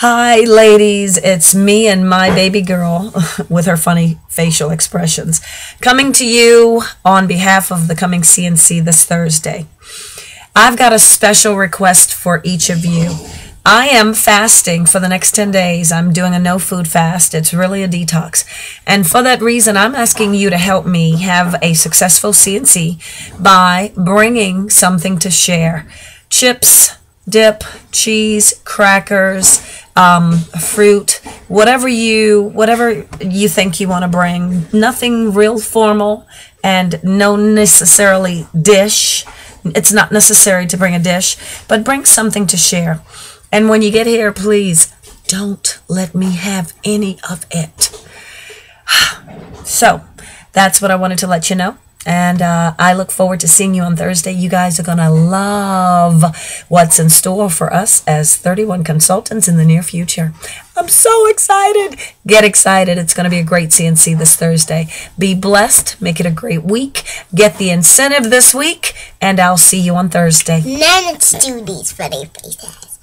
Hi, ladies. It's me and my baby girl with her funny facial expressions coming to you on behalf of the coming C&C this Thursday. I've got a special request for each of you. I am fasting for the next 10 days. I'm doing a no food fast. It's really a detox. And for that reason, I'm asking you to help me have a successful C&C by bringing something to share chips, dip, cheese, crackers, um, fruit, whatever you whatever you think you want to bring. Nothing real formal and no necessarily dish. It's not necessary to bring a dish, but bring something to share. And when you get here, please don't let me have any of it. So that's what I wanted to let you know. And uh, I look forward to seeing you on Thursday. You guys are going to love what's in store for us as 31 consultants in the near future. I'm so excited. Get excited. It's going to be a great C&C this Thursday. Be blessed. Make it a great week. Get the incentive this week. And I'll see you on Thursday. Now let's do these funny faces.